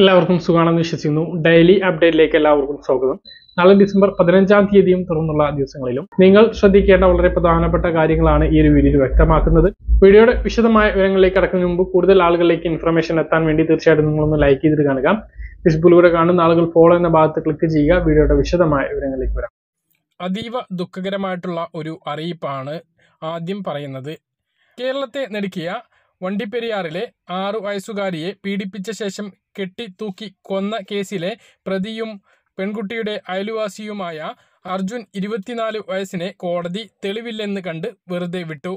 എല്ലാവർക്കും സുഖമാണെന്ന് വിശ്വസിക്കുന്നു. ഡെയിലി അപ്ഡേറ്റിലേക്ക് എല്ലാവർക്കും സ്വാഗതം. നാളെ ഡിസംബർ പതിനഞ്ചാം തീയതിയും തുടർന്നുള്ള ദിവസങ്ങളിലും നിങ്ങൾ ശ്രദ്ധിക്കേണ്ട വളരെ പ്രധാനപ്പെട്ട കാര്യങ്ങളാണ് ഈ ഒരു വീഡിയോയിൽ വ്യക്തമാക്കുന്നത്. വീഡിയോയുടെ വിശദമായ വിവരങ്ങളിലേക്ക് കടക്കുന്നതിന് മുമ്പ് കൂടുതൽ ആളുകളിലേക്ക് ഇൻഫർമേഷൻ എത്താൻ വേണ്ടി തീർച്ചയായിട്ടും നിങ്ങളൊന്ന് ലൈക്ക് ചെയ്തിട്ട് കാണുക. ഫേസ്ബുക്കിലൂടെ കാണുന്ന ആളുകൾ ഫോളോ എന്ന ഭാഗത്ത് ക്ലിക്ക് ചെയ്യുക. വീഡിയോയുടെ വിശദമായ വിവരങ്ങളിലേക്ക് വരാം. അതീവ ദുഃഖകരമായിട്ടുള്ള ഒരു അറിയിപ്പാണ് ആദ്യം പറയുന്നത്. കേരളത്തെ നടുക്കിയ വണ്ടിപ്പെരിയാറിലെ ആറു വയസ്സുകാരിയെ പീഡിപ്പിച്ച ശേഷം കെട്ടി തൂക്കി കൊന്ന കേസിലെ പ്രതിയും പെൺകുട്ടിയുടെ അയൽവാസിയുമായ അർജുൻ ഇരുപത്തിനാല് വയസ്സിനെ കോടതി തെളിവില്ലെന്ന് കണ്ട് വെറുതെ വിട്ടു.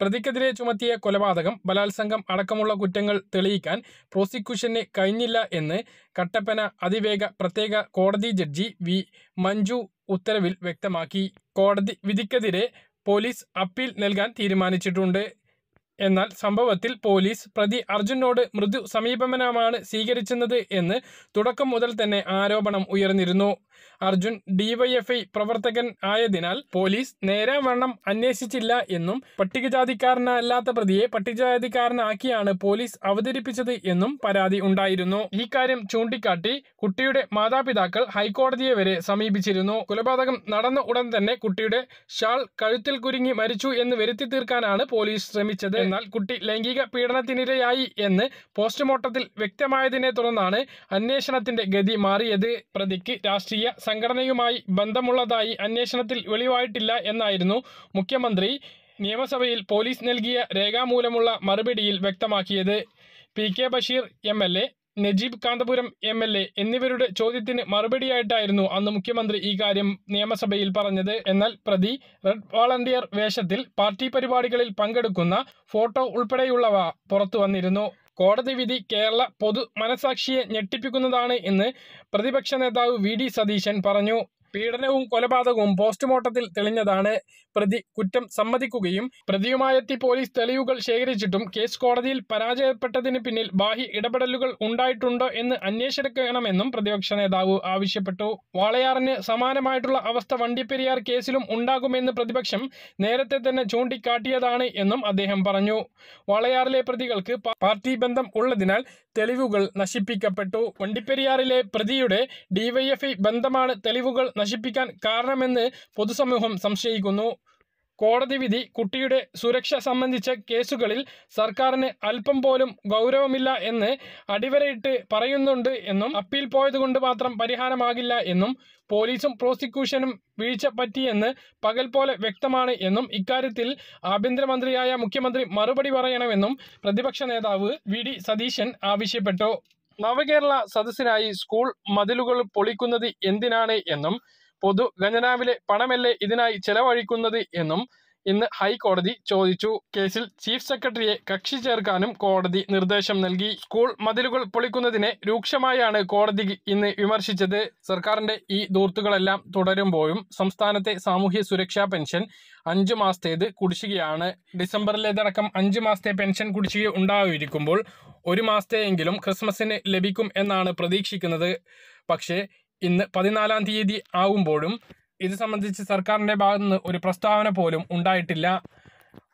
പ്രതിക്കെതിരെ ചുമത്തിയ കൊലപാതകം ബലാത്സംഗം അടക്കമുള്ള കുറ്റങ്ങൾ തെളിയിക്കാൻ പ്രോസിക്യൂഷന് കഴിഞ്ഞില്ല എന്ന് കട്ടപ്പന അതിവേഗ പ്രത്യേക കോടതി ജഡ്ജി വി. മഞ്ജു ഉത്തരവിൽ വ്യക്തമാക്കി. കോടതി വിധിക്കെതിരെ പോലീസ് അപ്പീൽ നൽകാൻ തീരുമാനിച്ചിട്ടുണ്ട്. എന്നാൽ സംഭവത്തിൽ പോലീസ് പ്രതി അർജുനോട് മൃദു സമീപനമാണ് സ്വീകരിച്ചത് എന്ന് തുടക്കം മുതൽ തന്നെ ആരോപണം ഉയർന്നിരുന്നു. അർജുൻ ഡിവൈഎഫ്ഐ പ്രവർത്തകൻ ആയതിനാൽ പോലീസ് നേരാവണ്ണം അന്വേഷിച്ചില്ല എന്നും പട്ടികജാതിക്കാരനല്ലാത്ത പ്രതിയെ പട്ടികജാതിക്കാരനാക്കിയാണ് പോലീസ് അവതരിപ്പിച്ചത് എന്നും പരാതി ഉണ്ടായിരുന്നു. ഈ കാര്യം ചൂണ്ടിക്കാട്ടി കുട്ടിയുടെ മാതാപിതാക്കൾ ഹൈക്കോടതിയെ വരെ സമീപിച്ചിരുന്നു. കൊലപാതകം നടന്ന ഉടൻ തന്നെ കുട്ടിയുടെ ഷാൾ കഴുത്തിൽ കുരുങ്ങി മരിച്ചു എന്ന് വരുത്തി തീർക്കാനാണ് പോലീസ് ശ്രമിച്ചത്. എന്നാൽ കുട്ടി ലൈംഗിക പീഡനത്തിനിരയായി എന്ന് പോസ്റ്റ്മോർട്ടത്തിൽ വ്യക്തമായതിനെ തുടർന്നാണ് അന്വേഷണത്തിന്റെ ഗതി മാറിയത്. പ്രതിക്ക് രാഷ്ട്രീയ സംഘടനയുമായി ബന്ധമുള്ളതായി അന്വേഷണത്തിൽ വെളിവായിട്ടില്ല എന്നായിരുന്നു മുഖ്യമന്ത്രി നിയമസഭയിൽ പോലീസ് നൽകിയ രേഖാമൂലമുള്ള മറുപടിയിൽ വ്യക്തമാക്കിയത്. P K Basheer M L A Najeeb Kanthapuram M L A എന്നിവരുടെ ചോദ്യത്തിന് മറുപടിയായിട്ടായിരുന്നു അന്ന് മുഖ്യമന്ത്രി ഈ കാര്യം നിയമസഭയിൽ പറഞ്ഞത്. എന്നാൽ പ്രതി റെഡ് വാളണ്ടിയർ വേഷത്തിൽ പാർട്ടി പരിപാടികളിൽ പങ്കെടുക്കുന്ന ഫോട്ടോ ഉൾപ്പെടെയുള്ളവ പുറത്തു വന്നിരുന്നു. കോടതി വിധി കേരള പൊതു മനസാക്ഷിയെ ഞെട്ടിപ്പിക്കുന്നതാണ് എന്ന് പ്രതിപക്ഷ നേതാവ് വി ഡി സതീശൻ പറഞ്ഞു. പീഡനവും കൊലപാതകവും പോസ്റ്റ്മോർട്ടത്തിൽ തെളിഞ്ഞതാണ് പ്രതി കുറ്റം സമ്മതിക്കുകയും പ്രതിയുമായെത്തി പോലീസ് തെളിവുകൾ ശേഖരിച്ചിട്ടും കേസ് കോടതിയിൽ പരാജയപ്പെട്ടതിന് പിന്നിൽ ബാഹ്യ ഇടപെടലുകൾ ഉണ്ടായിട്ടുണ്ടോ എന്ന് അന്വേഷിക്കണമെന്നും പ്രതിപക്ഷ നേതാവ് ആവശ്യപ്പെട്ടു. വാളയാറിന് സമാനമായിട്ടുള്ള അവസ്ഥ വണ്ടിപ്പെരിയാർ കേസിലും ഉണ്ടാകുമെന്ന് പ്രതിപക്ഷം നേരത്തെ തന്നെ ചൂണ്ടിക്കാട്ടിയതാണ് എന്നും അദ്ദേഹം പറഞ്ഞു. വാളയാറിലെ പ്രതികൾക്ക് പാർട്ടി ബന്ധം ഉള്ളതിനാൽ തെളിവുകൾ നശിപ്പിക്കപ്പെട്ടു. വണ്ടിപ്പെരിയാറിലെ പ്രതിയുടെ ഡിവൈഎഫ്ഐ ബന്ധമാണ് തെളിവുകൾ നശിപ്പിക്കാൻ കാരണമെന്ന് പൊതുസമൂഹം സംശയിക്കുന്നു. കോടതി വിധി കുട്ടിയുടെ സുരക്ഷ സംബന്ധിച്ച കേസുകളിൽ സർക്കാരിന് അല്പം പോലും ഗൗരവമില്ല എന്ന് അടിവരയിട്ട് പറയുന്നുണ്ട് എന്നും അപ്പീൽ പോയതുകൊണ്ട് മാത്രം പരിഹാരമാകില്ല എന്നും പോലീസും പ്രോസിക്യൂഷനും വീഴ്ച പറ്റിയെന്ന് പകൽ പോലെ വ്യക്തമാണ് എന്നും ഇക്കാര്യത്തിൽ ആഭ്യന്തരമന്ത്രിയായ മുഖ്യമന്ത്രി മറുപടി പറയണമെന്നും പ്രതിപക്ഷ നേതാവ് വി ഡി സതീശൻ ആവശ്യപ്പെട്ടു. നവകേരള സദസ്സിനായി സ്കൂൾ മതിലുകൾ പൊളിക്കുന്നത് എന്തിനാണ് എന്നും പൊതു ഖജനാവിലെ പണമല്ലേ ഇതിനായി ചെലവഴിക്കുന്നത് എന്നും ഇന്ന് ഹൈക്കോടതി ചോദിച്ചു. കേസിൽ ചീഫ് സെക്രട്ടറിയെ കക്ഷി ചേർക്കാനും കോടതി നിർദ്ദേശം നൽകി. സ്കൂൾ മതിലുകൾ പൊളിക്കുന്നതിനെ രൂക്ഷമായാണ് കോടതി ഇന്ന് വിമർശിച്ചത്. സർക്കാരിന്റെ ഈ ദൂർത്തുകളെല്ലാം തുടരുമ്പോഴും സംസ്ഥാനത്തെ സാമൂഹ്യ സുരക്ഷാ പെൻഷൻ അഞ്ചു മാസത്തേത് കുടിശ്ശികയാണ്. ഡിസംബറിലേതടക്കം അഞ്ചു മാസത്തെ പെൻഷൻ കുടിശ്ശിക ഉണ്ടായിരിക്കുമ്പോൾ ഒരു മാസത്തെയെങ്കിലും ക്രിസ്മസിന് ലഭിക്കും എന്നാണ് പ്രതീക്ഷിക്കുന്നത്. പക്ഷേ ഇന്ന് പതിനാലാം തീയതി ആകുമ്പോഴും ഇത് സംബന്ധിച്ച് സർക്കാരിന്റെ ഭാഗത്തുനിന്ന് ഒരു പ്രസ്താവന പോലും ഉണ്ടായിട്ടില്ല.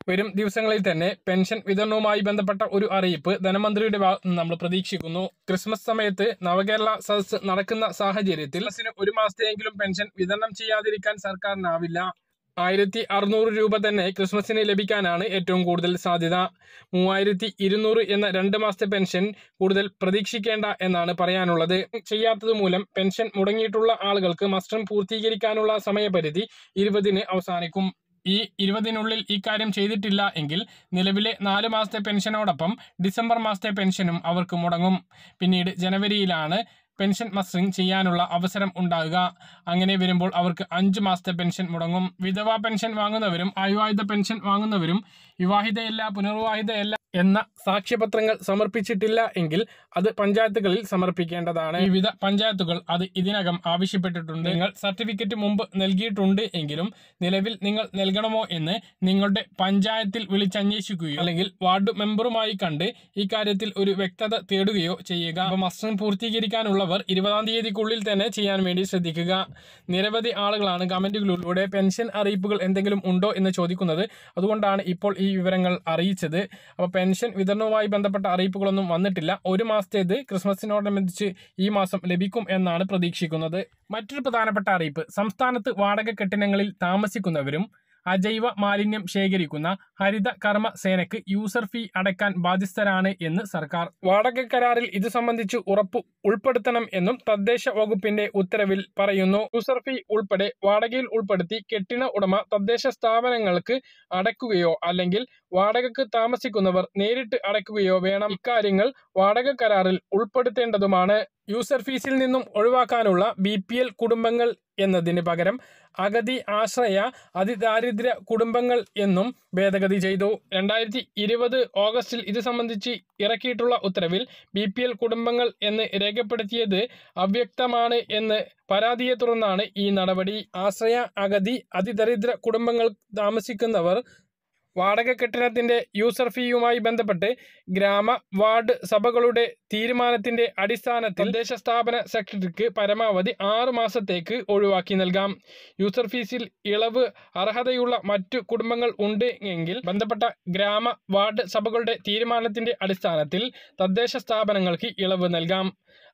വരും ദിവസങ്ങളിൽ തന്നെ പെൻഷൻ വിതരണവുമായി ബന്ധപ്പെട്ട ഒരു അറിയിപ്പ് ധനമന്ത്രിയുടെ ഭാഗത്തുനിന്ന് നമ്മൾ പ്രതീക്ഷിക്കുന്നു. ക്രിസ്മസ് സമയത്ത് നവകേരള സദസ് നടക്കുന്ന സാഹചര്യത്തിൽ ഒരു മാസത്തെയെങ്കിലും പെൻഷൻ വിതരണം ചെയ്യാതിരിക്കാൻ സർക്കാരിനാവില്ല. ആയിരത്തി അറുന്നൂറ് രൂപ തന്നെ ക്രിസ്മസിന് ലഭിക്കാനാണ് ഏറ്റവും കൂടുതൽ സാധ്യത. മൂവായിരത്തി ഇരുന്നൂറ് എന്ന രണ്ട് മാസത്തെ പെൻഷൻ കൂടുതൽ പ്രതീക്ഷിക്കേണ്ട എന്നാണ് പറയാനുള്ളത്. ചെയ്യാത്തത് മൂലം പെൻഷൻ മുടങ്ങിയിട്ടുള്ള ആളുകൾക്ക് മസ്റ്റം പൂർത്തീകരിക്കാനുള്ള സമയപരിധി ഇരുപതിന് അവസാനിക്കും. ഈ ഇരുപതിനുള്ളിൽ ഈ കാര്യം ചെയ്തിട്ടില്ല എങ്കിൽ നിലവിലെ നാല് മാസത്തെ പെൻഷനോടൊപ്പം ഡിസംബർ മാസത്തെ പെൻഷനും അവർക്ക് മുടങ്ങും. പിന്നീട് ജനുവരിയിലാണ് പെൻഷൻ മസ്റ്ററിംഗ് ചെയ്യാനുള്ള അവസരം ഉണ്ടാകുക. അങ്ങനെ വരുമ്പോൾ അവർക്ക് അഞ്ച് മാസത്തെ പെൻഷൻ മുടങ്ങും. വിധവാ പെൻഷൻ വാങ്ങുന്നവരും അവിവാഹിത പെൻഷൻ വാങ്ങുന്നവരും വിവാഹിതയല്ല പുനർവിവാഹിതയല്ല എന്ന സാക്ഷ്യപത്രങ്ങൾ സമർപ്പിച്ചിട്ടില്ല എങ്കിൽ അത് പഞ്ചായത്തുകളിൽ സമർപ്പിക്കേണ്ടതാണ്. വിവിധ പഞ്ചായത്തുകൾ അത് ഇതിനകം ആവശ്യപ്പെട്ടിട്ടുണ്ട്. നിങ്ങൾ സർട്ടിഫിക്കറ്റ് മുമ്പ് നൽകിയിട്ടുണ്ട് എങ്കിലും നിലവിൽ നിങ്ങൾ നൽകണമോ എന്ന് നിങ്ങളുടെ പഞ്ചായത്തിൽ വിളിച്ചന്വേഷിക്കുകയോ അല്ലെങ്കിൽ വാർഡ് മെമ്പറുമായി കണ്ട് ഈ കാര്യത്തിൽ ഒരു വ്യക്തത തേടുകയോ ചെയ്യുക. അപ്പോൾ മസ്റ്ററിംഗ് പൂർത്തീകരിക്കാനുള്ളവർ ഇരുപതാം തീയതിക്കുള്ളിൽ തന്നെ ചെയ്യാൻ വേണ്ടി ശ്രദ്ധിക്കുക. നിരവധി ആളുകളാണ് കമന്റുകളിലൂടെ പെൻഷൻ അറിയിപ്പുകൾ എന്തെങ്കിലും ഉണ്ടോ എന്ന് ചോദിക്കുന്നത്. അതുകൊണ്ടാണ് ഇപ്പോൾ ഈ വിവരങ്ങൾ അറിയിച്ചത്. അപ്പോൾ പെൻഷൻ വിതരണവുമായി ബന്ധപ്പെട്ട അറിയിപ്പുകളൊന്നും വന്നിട്ടില്ല. ഒരു മാസത്തേത് ക്രിസ്മസിനോടനുബന്ധിച്ച് ഈ മാസം ലഭിക്കും എന്നാണ് പ്രതീക്ഷിക്കുന്നത്. മറ്റൊരു പ്രധാനപ്പെട്ട അറിയിപ്പ്. സംസ്ഥാനത്ത് വാടക കെട്ടിടങ്ങളിൽ താമസിക്കുന്നവരും അജൈവ മാലിന്യം ശേഖരിക്കുന്ന ഹരിത കർമ്മ സേനയ്ക്ക് യൂസർ ഫീ അടയ്ക്കാൻ ബാധ്യസ്ഥരാണ് എന്ന് സർക്കാർ. വാടക കരാറിൽ ഇത് സംബന്ധിച്ച് ഉറപ്പ് ഉൾപ്പെടുത്തണം എന്നും തദ്ദേശ വകുപ്പിന്റെ ഉത്തരവിൽ പറയുന്നു. യൂസർ ഫീ ഉൾപ്പെടെ വാടകയിൽ ഉൾപ്പെടുത്തി കെട്ടിട ഉടമ തദ്ദേശ സ്ഥാപനങ്ങൾക്ക് അടയ്ക്കുകയോ അല്ലെങ്കിൽ വാടകയ്ക്ക് താമസിക്കുന്നവർ നേരിട്ട് അടയ്ക്കുകയോ വേണം. ഇക്കാര്യങ്ങൾ വാടക കരാറിൽ ഉൾപ്പെടുത്തേണ്ടതുമാണ്. യൂസർ ഫീസിൽ നിന്നും ഒഴിവാക്കാനുള്ള ബി പി എൽ കുടുംബങ്ങൾ എന്നതിന് പകരം അഗതി ആശ്രയ അതിദാരിദ്ര്യ കുടുംബങ്ങൾ എന്നും ഭേദഗതി ചെയ്തു. രണ്ടായിരത്തി ഇരുപത് ഓഗസ്റ്റിൽ ഇത് സംബന്ധിച്ച് ഇറക്കിയിട്ടുള്ള ഉത്തരവിൽ ബി പി എൽ കുടുംബങ്ങൾ എന്ന് രേഖപ്പെടുത്തിയത് അവ്യക്തമാണ് എന്ന് പരാതിയെ തുടർന്നാണ് ഈ നടപടി. ആശ്രയ അഗതി അതിദരിദ്ര കുടുംബങ്ങൾ താമസിക്കുന്നവർ വാടക കെട്ടിടത്തിന്റെ യൂസർ ഫീയുമായി ബന്ധപ്പെട്ട് ഗ്രാമ വാർഡ് സഭകളുടെ തീരുമാനത്തിന്റെ അടിസ്ഥാനത്തിൽ തദ്ദേശ സ്ഥാപന സെക്രട്ടറിക്ക് പരമാവധി ആറു മാസത്തേക്ക് ഒഴിവാക്കി നൽകാം. യൂസർ ഫീസിൽ ഇളവ് അർഹതയുള്ള മറ്റു കുടുംബങ്ങൾ ഉണ്ട് എങ്കിൽ ബന്ധപ്പെട്ട ഗ്രാമ വാർഡ് സഭകളുടെ തീരുമാനത്തിന്റെ അടിസ്ഥാനത്തിൽ തദ്ദേശ സ്ഥാപനങ്ങൾക്ക് ഇളവ് നൽകാം.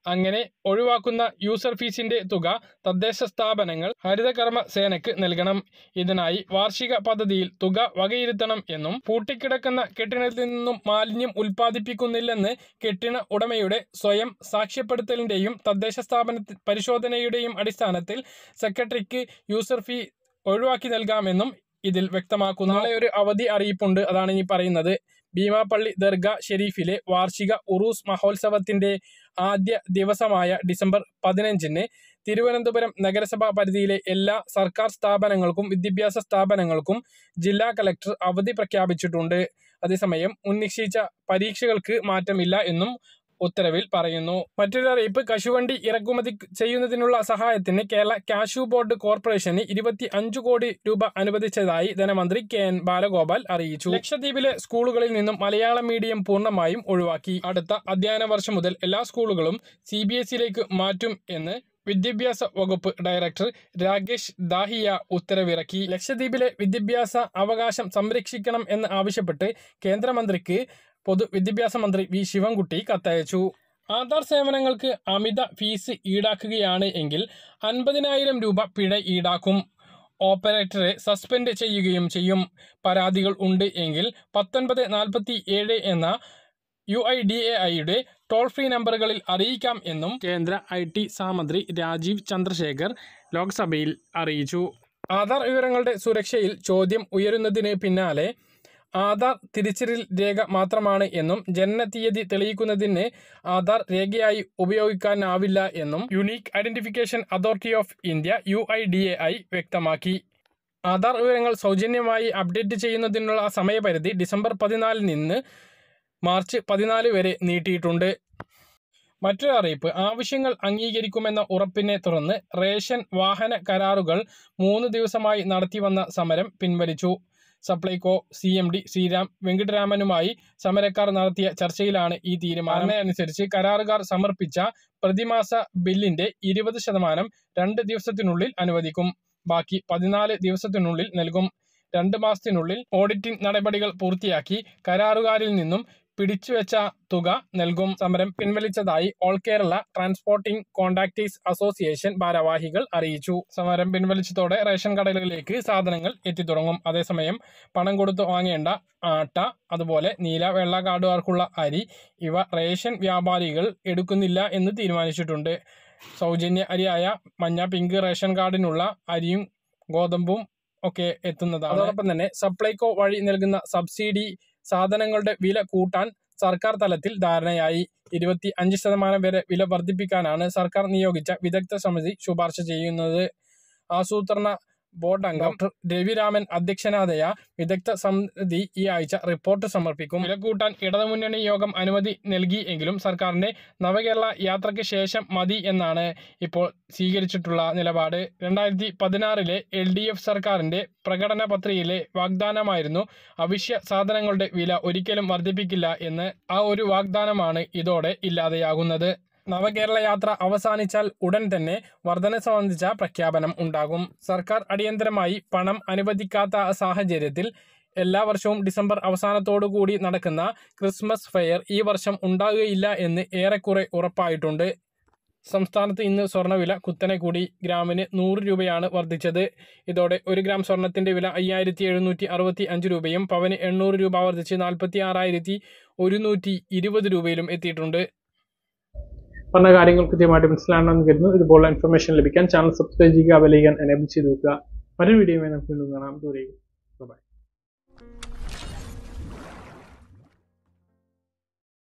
അങ്ങനെ ഒഴിവാക്കുന്ന യൂസർ ഫീസിന്റെ തുക തദ്ദേശ സ്ഥാപനങ്ങൾ ഹരിതകർമ്മ സേനയ്ക്ക് നൽകണം. ഇതിനായി വാർഷിക പദ്ധതിയിൽ തുക വകയിരുത്തണം എന്നും പൂട്ടിക്കിടക്കുന്ന കെട്ടിടത്തിൽ നിന്നും മാലിന്യം ഉൽപ്പാദിപ്പിക്കുന്നില്ലെന്ന് കെട്ടിട ഉടമയുടെ സ്വയം സാക്ഷ്യപ്പെടുത്തലിന്റെയും തദ്ദേശ സ്ഥാപന പരിശോധനയുടെയും അടിസ്ഥാനത്തിൽ സെക്രട്ടറിക്ക് യൂസർ ഫീ ഒഴിവാക്കി നൽകാമെന്നും ഇതിൽ വ്യക്തമാക്കുന്നു. ഒരു അവധി അറിയിപ്പുണ്ട് അതാണ് ഇനി പറയുന്നത്. ഭീമാപ്പള്ളി ദർഗ ഷെരീഫിലെ വാർഷിക ഉറൂസ് മഹോത്സവത്തിന്റെ ആദ്യ ദിവസമായ ഡിസംബർ പതിനഞ്ചിന് തിരുവനന്തപുരം നഗരസഭാ പരിധിയിലെ എല്ലാ സർക്കാർ സ്ഥാപനങ്ങൾക്കും വിദ്യാഭ്യാസ സ്ഥാപനങ്ങൾക്കും ജില്ലാ കലക്ടർ അവധി പ്രഖ്യാപിച്ചിട്ടുണ്ട്. അതേസമയം മുൻനിശ്ചയിച്ച പരീക്ഷകൾക്ക് മാറ്റമില്ല എന്നും ഉത്തരവിൽ പറയുന്നു. മറ്റൊരു അറിയിപ്പ് കശുവണ്ടി ഇറക്കുമതി ചെയ്യുന്നതിനുള്ള സഹായത്തിന് കേരള കാഷ്യൂ ബോർഡ് കോർപ്പറേഷന് ഇരുപത്തി അഞ്ചു കോടി രൂപ അനുവദിച്ചതായി ധനമന്ത്രി കെ എൻ ബാലഗോപാൽ അറിയിച്ചു. ലക്ഷദ്വീപിലെ സ്കൂളുകളിൽ നിന്നും മലയാള മീഡിയം പൂർണമായും ഒഴിവാക്കി. അടുത്ത അധ്യയന വർഷം മുതൽ എല്ലാ സ്കൂളുകളും സി ബി എസ് ഇയിലേക്ക് മാറ്റും എന്ന് വിദ്യാഭ്യാസ വകുപ്പ് ഡയറക്ടർ രാകേഷ് ദാഹിയ ഉത്തരവിറക്കി. ലക്ഷദ്വീപിലെ വിദ്യാഭ്യാസ അവകാശം സംരക്ഷിക്കണം എന്ന് ആവശ്യപ്പെട്ട് കേന്ദ്രമന്ത്രിക്ക് പൊതുവിദ്യാഭ്യാസ മന്ത്രി വി. ശിവൻകുട്ടി കത്തയച്ചു. ആധാർ സേവനങ്ങൾക്ക് അമിത ഫീസ് ഈടാക്കുകയാണ് എങ്കിൽ അൻപതിനായിരം രൂപ പിഴ ഈടാക്കും. ഓപ്പറേറ്ററെ സസ്പെൻഡ് ചെയ്യുകയും ചെയ്യും. പരാതികൾ ഉണ്ട് എങ്കിൽ പത്തൊൻപത് നാൽപ്പത്തി ഏഴ് എന്ന യു ഐ ഡി എ ഐയുടെ ടോൾ ഫ്രീ നമ്പറുകളിൽ അറിയിക്കാം എന്നും കേന്ദ്ര ഐ ടി സഹമന്ത്രി രാജീവ് ചന്ദ്രശേഖർ ലോക്സഭയിൽ അറിയിച്ചു. ആധാർ വിവരങ്ങളുടെ സുരക്ഷയിൽ ചോദ്യം ഉയരുന്നതിന് പിന്നാലെ ആധാർ തിരിച്ചറിൽ രേഖ മാത്രമാണ് എന്നും ജനനത്തീയതി തെളിയിക്കുന്നതിന് ആധാർ രേഖയായി ഉപയോഗിക്കാനാവില്ല എന്നും unique identification authority of India U വ്യക്തമാക്കി. ആധാർ വിവരങ്ങൾ സൗജന്യമായി അപ്ഡേറ്റ് ചെയ്യുന്നതിനുള്ള സമയപരിധി ഡിസംബർ പതിനാലിൽ നിന്ന് മാർച്ച് പതിനാല് വരെ നീട്ടിയിട്ടുണ്ട്. മറ്റൊരു അറിയിപ്പ് ആവശ്യങ്ങൾ അംഗീകരിക്കുമെന്ന ഉറപ്പിനെ തുടർന്ന് റേഷൻ വാഹന കരാറുകൾ മൂന്ന് ദിവസമായി നടത്തിവന്ന സമരം പിൻവലിച്ചു. Supplyco C M D Sriram വെങ്കിട്ടരാമനുമായി സമരക്കാർ നടത്തിയ ചർച്ചയിലാണ് ഈ തീരുമാനം. അനുസരിച്ച് കരാറുകാർ സമർപ്പിച്ച പ്രതിമാസ ബില്ലിന്റെ ഇരുപത് ശതമാനം രണ്ട് ദിവസത്തിനുള്ളിൽ അനുവദിക്കും. ബാക്കി പതിനാല് ദിവസത്തിനുള്ളിൽ നൽകും. രണ്ട് മാസത്തിനുള്ളിൽ ഓഡിറ്റിംഗ് നടപടികൾ പൂർത്തിയാക്കി കരാറുകാരിൽ നിന്നും പിടിച്ചുവെച്ച തുക നൽകും സമരം പിൻവലിച്ചതായി all Kerala transporting contractors association ഭാരവാഹികൾ അറിയിച്ചു. സമരം പിൻവലിച്ചതോടെ റേഷൻ കടകളിലേക്ക് സാധനങ്ങൾ എത്തിത്തുടങ്ങും. അതേസമയം പണം കൊടുത്തു വാങ്ങേണ്ട ആട്ട അതുപോലെ നീല വെള്ള കാർഡുകാർക്കുള്ള അരി ഇവ റേഷൻ വ്യാപാരികൾ എടുക്കുന്നില്ല എന്ന് തീരുമാനിച്ചിട്ടുണ്ട്. സൗജന്യ അരിയായ മഞ്ഞ പിങ്ക് റേഷൻ കാർഡിനുള്ള അരിയും ഗോതമ്പും ഒക്കെ എത്തുന്നതാണ്. അതോടൊപ്പം തന്നെ സപ്ലൈകോ വഴി നൽകുന്ന സബ്സിഡി സാധനങ്ങളുടെ വില കൂട്ടാൻ സർക്കാർ തലത്തിൽ ധാരണയായി. ഇരുപത്തി അഞ്ച് ശതമാനം വരെ വില വർദ്ധിപ്പിക്കാനാണ് സർക്കാർ നിയോഗിച്ച വിദഗ്ധ സമിതി ശുപാർശ ചെയ്യുന്നത്. ആസൂത്രണ ബോർഡ് അംഗം ഡോക്ടർ രവിരാമൻ അധ്യക്ഷനായ വിദഗ്ധ സമിതി ഈ ആഴ്ച റിപ്പോർട്ട് സമർപ്പിക്കും. വില കൂട്ടാൻ ഇടതുമുന്നണി യോഗം അനുമതി നൽകി എങ്കിലും സർക്കാരിന്റെ നവകേരള യാത്രയ്ക്ക് ശേഷം മതി എന്നാണ് ഇപ്പോൾ സ്വീകരിച്ചിട്ടുള്ള നിലപാട്. രണ്ടായിരത്തി പതിനാറിലെ എൽ ഡി എഫ് സർക്കാരിന്റെ പ്രകടന പത്രികയിലെ വാഗ്ദാനമായിരുന്നു അവശ്യ സാധനങ്ങളുടെ വില ഒരിക്കലും വർദ്ധിപ്പിക്കില്ല എന്ന് ആ ഒരു വാഗ്ദാനമാണ് ഇതോടെ ഇല്ലാതെയാകുന്നത്. നവകേരള യാത്ര അവസാനിച്ചാൽ ഉടൻ തന്നെ വർധന സംബന്ധിച്ച പ്രഖ്യാപനം ഉണ്ടാകും. സർക്കാർ അടിയന്തരമായി പണം അനുവദിക്കാത്ത സാഹചര്യത്തിൽ എല്ലാ വർഷവും ഡിസംബർ അവസാനത്തോടു കൂടി നടക്കുന്ന ക്രിസ്മസ് ഫെയർ ഈ വർഷം ഉണ്ടാകുകയില്ല എന്ന് ഏറെക്കുറെ ഉറപ്പായിട്ടുണ്ട്. സംസ്ഥാനത്ത് ഇന്ന് സ്വർണവില കുത്തനെ കൂടി ഗ്രാമിന് നൂറ് രൂപയാണ് വർദ്ധിച്ചത്. ഇതോടെ ഒരു ഗ്രാം സ്വർണത്തിന്റെ വില അയ്യായിരത്തി എഴുന്നൂറ്റി അറുപത്തി അഞ്ച് രൂപയും പവന് എണ്ണൂറ് രൂപ വർദ്ധിച്ച് നാൽപ്പത്തി ആറായിരത്തി ഒരുന്നൂറ്റി ഇരുപത് രൂപയിലും എത്തിയിട്ടുണ്ട്. പറഞ്ഞ കാര്യങ്ങൾ കൃത്യമായിട്ട് മനസ്സിലാണെന്ന് കരുതുന്നു. ഇതുപോലുള്ള ഇൻഫർമേഷൻ ലഭിക്കാൻ ചാനൽ സബ്സ്ക്രൈബ് ചെയ്യുക ബെലൈക്കൻ എനേബിൾ ചെയ്ത് വെക്കുക. മറ്റൊരു വീഡിയോയുമായി നമുക്ക് വീണ്ടും കാണാം. ദൂരേക്കും